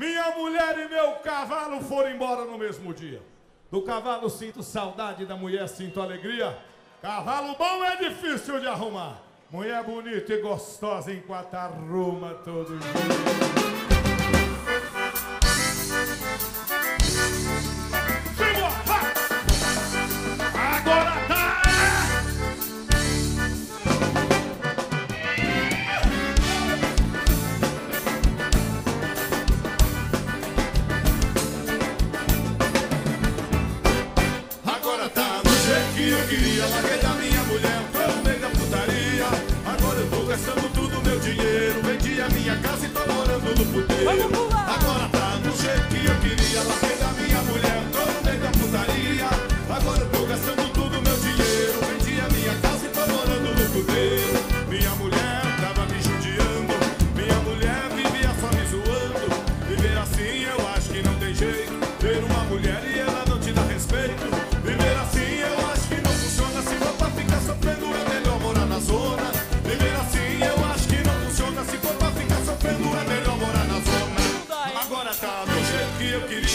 Minha mulher e meu cavalo foram embora no mesmo dia. Do cavalo sinto saudade, da mulher sinto alegria. Cavalo bom é difícil de arrumar. Mulher bonita e gostosa enquanto arruma todo dia. Queria. Larguei da minha mulher, tô no meio da putaria. Agora eu tô gastando tudo meu dinheiro. Vendi a minha casa e tô morando no puteiro. Agora tá no jeito que eu queria. Larguei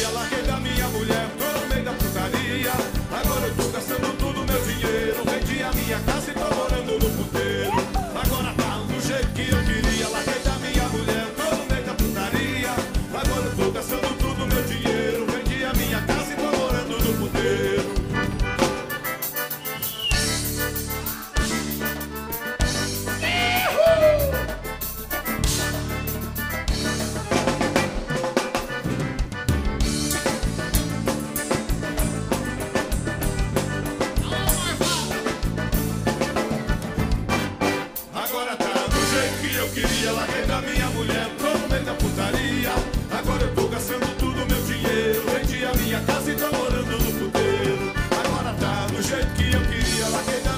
Ela feel like it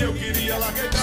eu queria, larguei